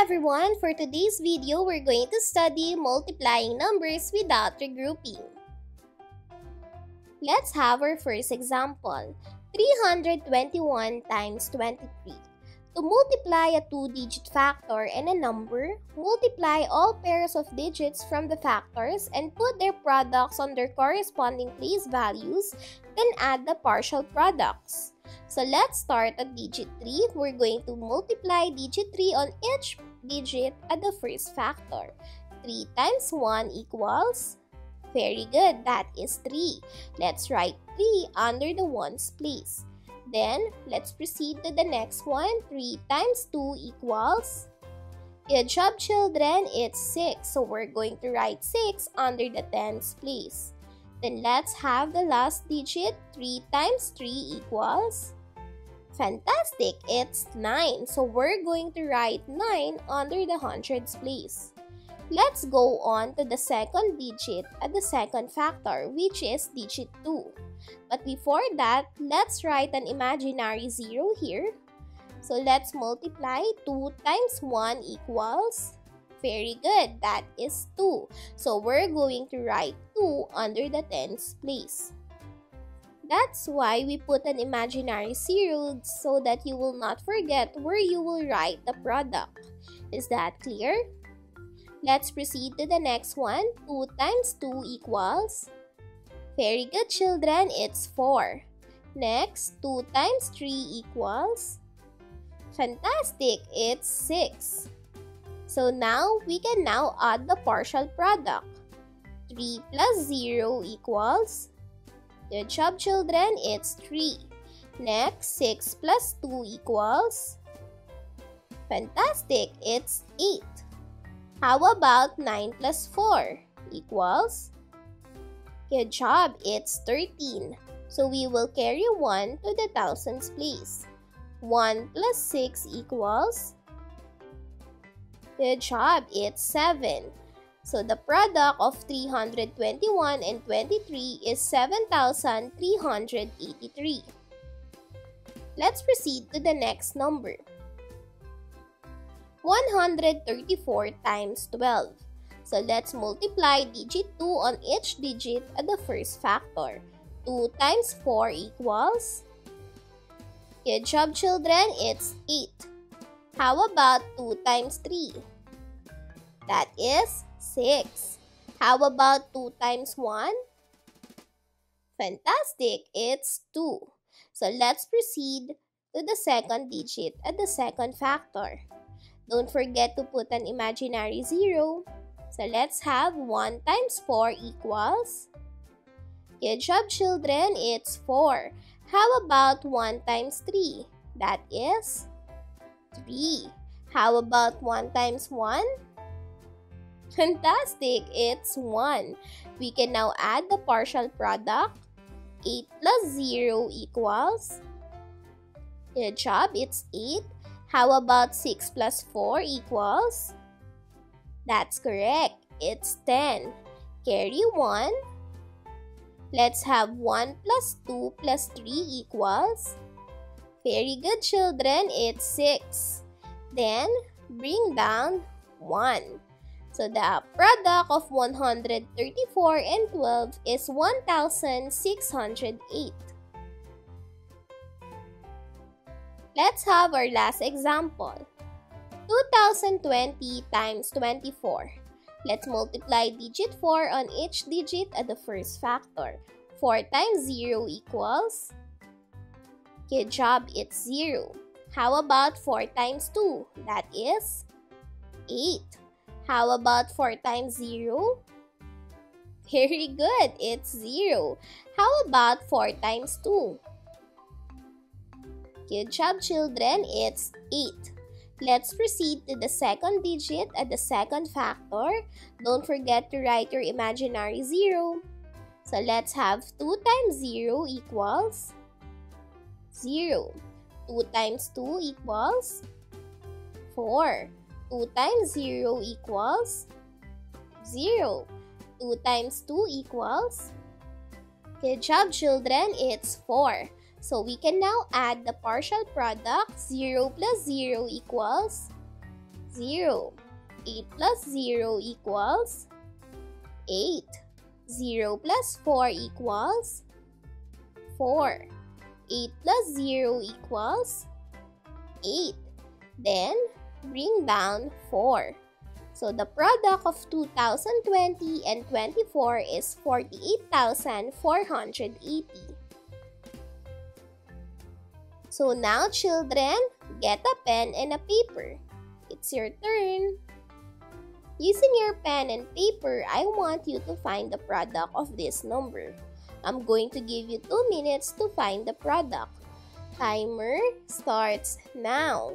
everyone! For today's video, we're going to study multiplying numbers without regrouping. Let's have our first example. 321 times 23. To multiply a two-digit factor and a number, multiply all pairs of digits from the factors and put their products on their corresponding place values, then add the partial products. So let's start at digit 3. We're going to multiply digit 3 on each digit at the first factor. 3 times 1 equals? Very good, that is 3. Let's write 3 under the ones place. Then, let's proceed to the next one. 3 times 2 equals? Good job, children. It's 6. So, we're going to write 6 under the tens place. Then, let's have the last digit. 3 times 3 equals? Fantastic! It's 9. So we're going to write 9 under the hundreds place. Let's go on to the second digit at the second factor, which is digit 2. But before that, let's write an imaginary 0 here. So let's multiply 2 times 1 equals very good, that is 2. So we're going to write 2 under the tens place. That's why we put an imaginary zero so that you will not forget where you will write the product. Is that clear? Let's proceed to the next one. 2 times 2 equals? Very good children, it's 4. Next, 2 times 3 equals? Fantastic, it's 6. So now, we can now add the partial product. 3 plus 0 equals? Good job, children. It's 3. Next, 6 plus 2 equals? Fantastic. It's 8. How about 9 plus 4 equals? Good job. It's 13. So we will carry 1 to the thousands place. 1 plus 6 equals? Good job. It's 7. So the product of 321 and 23 is 7,383. Let's proceed to the next number. 134 times 12. So let's multiply digit 2 on each digit at the first factor. 2 times 4 equals? Good job children, it's 8. How about 2 times 3? That is 6. How about 2 times 1? Fantastic! It's 2. So let's proceed to the second digit at the second factor. Don't forget to put an imaginary 0. So let's have 1 times 4 equals? Good job children, it's 4. How about 1 times 3? That is 3. How about 1 times 1? Fantastic! It's 1. We can now add the partial product. 8 plus 0 equals? Good job, it's 8. How about 6 plus 4 equals? That's correct. It's 10. Carry 1. Let's have 1 plus 2 plus 3 equals? Very good, children. It's 6. Then, bring down 1. So the product of 134 and 12 is 1,608. Let's have our last example. 2020 times 24. Let's multiply digit 4 on each digit at the first factor. 4 times 0 equals? Good job, it's 0. How about 4 times 2? That is 8. How about 4 times 0? Very good, it's 0. How about 4 times 2? Good job, children. It's 8. Let's proceed to the second digit at the second factor. Don't forget to write your imaginary 0. So let's have 2 times 0 equals 0. 2 times 2 equals 4. 2 times 0 equals 0. 2 times 2 equals? Good job, children. It's 4. So we can now add the partial product. 0 plus 0 equals? 0. 8 plus 0 equals 8. 0 plus 4 equals 4. 8 plus 0 equals 8. Then, bring down 4. So, the product of 2020 and 24 is 48,480. So, now children, get a pen and a paper. It's your turn. Using your pen and paper, I want you to find the product of this number. I'm going to give you 2 minutes to find the product. Timer starts now.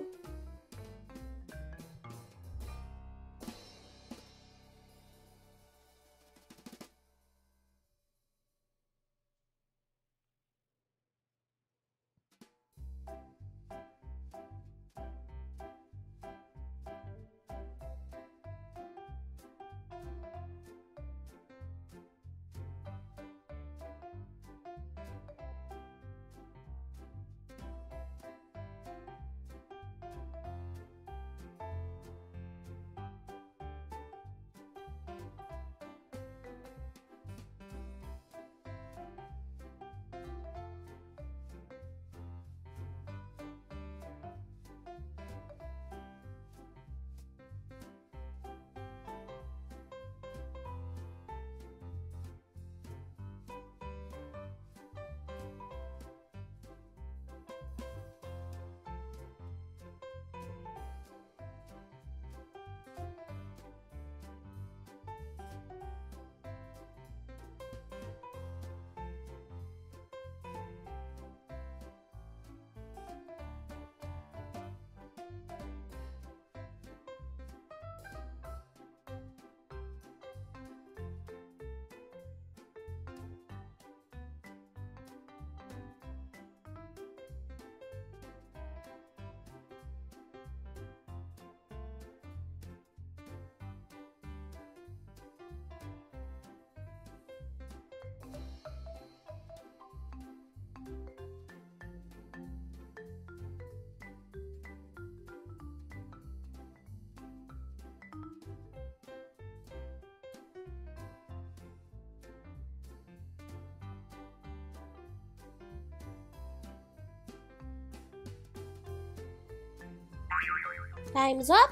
Time's up.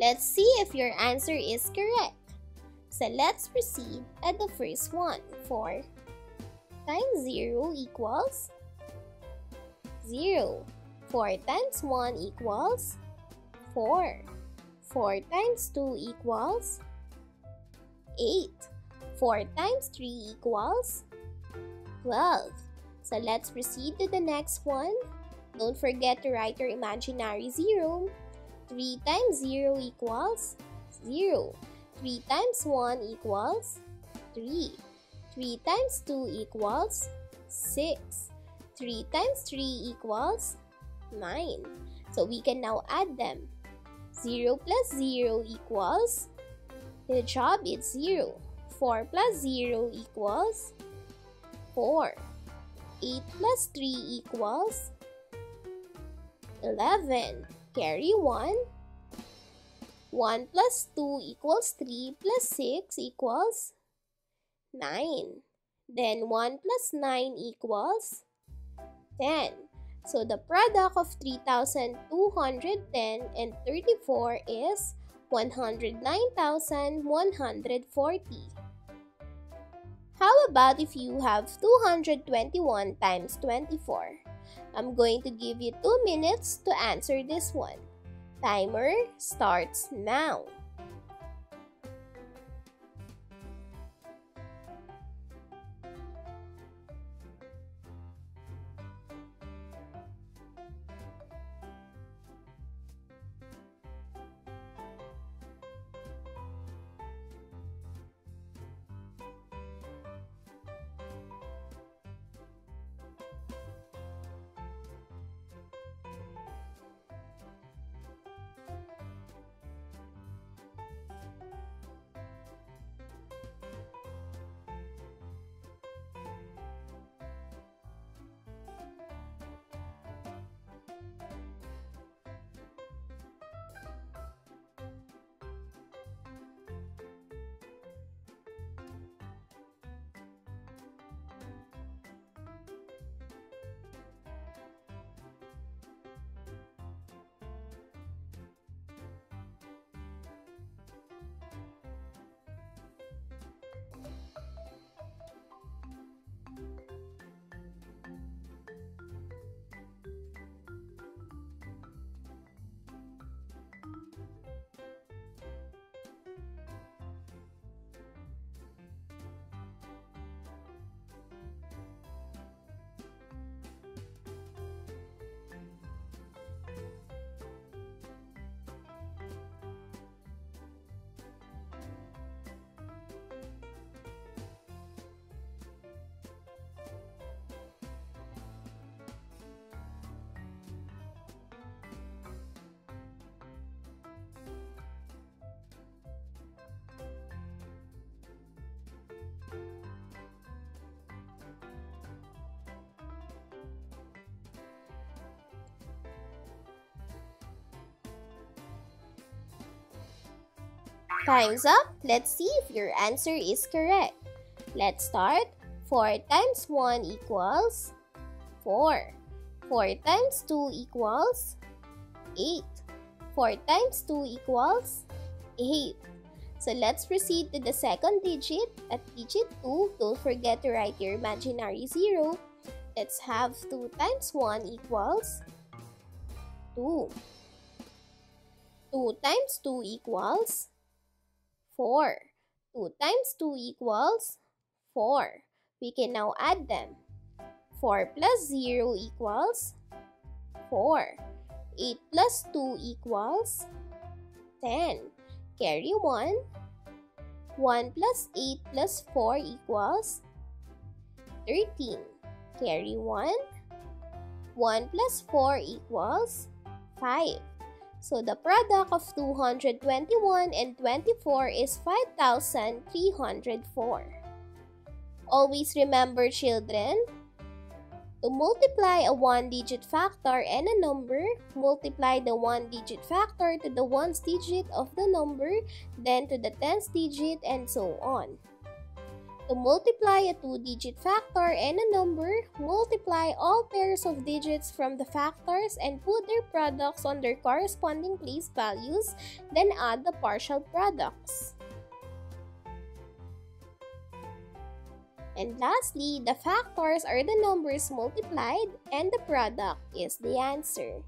Let's see if your answer is correct. So let's proceed at the first one. 4 times 0 equals 0. 4 times 1 equals 4. 4 times 2 equals 8. 4 times 3 equals 12. So let's proceed to the next one. Don't forget to write your imaginary zero 3 times 0 equals 0. 3 times 1 equals 3. 3 times 2 equals 6. 3 times 3 equals 9. So we can now add them. 0 plus 0 equals, the job is 0. 4 plus 0 equals 4. 8 plus 3 equals 11 carry 1. 1 plus 2 equals 3 plus 6 equals 9. Then 1 plus 9 equals 10. So the product of 3,210 and 34 is 109,140. How about if you have 221 times 24? I'm going to give you 2 minutes to answer this one. Timer starts now. Time's up. Let's see if your answer is correct. Let's start. 4 times 1 equals 4. 4 times 2 equals 8. 4 times 2 equals 8. So let's proceed to the second digit. At digit 2, don't forget to write your imaginary 0. Let's have 2 times 1 equals 2. 2 times 2 equals 4. 2 times 2 equals 4. We can now add them. 4 plus 0 equals 4. 8 plus 2 equals 10. Carry 1. 1 plus 8 plus 4 equals 13. Carry 1. 1 plus 4 equals 5. So the product of 221 and 24 is 5,304. Always remember children, to multiply a one-digit factor and a number, multiply the one-digit factor to the ones digit of the number, then to the tens digit, and so on. To multiply a two-digit factor and a number, multiply all pairs of digits from the factors and put their products on their corresponding place values, then add the partial products. And lastly, the factors are the numbers multiplied and the product is the answer.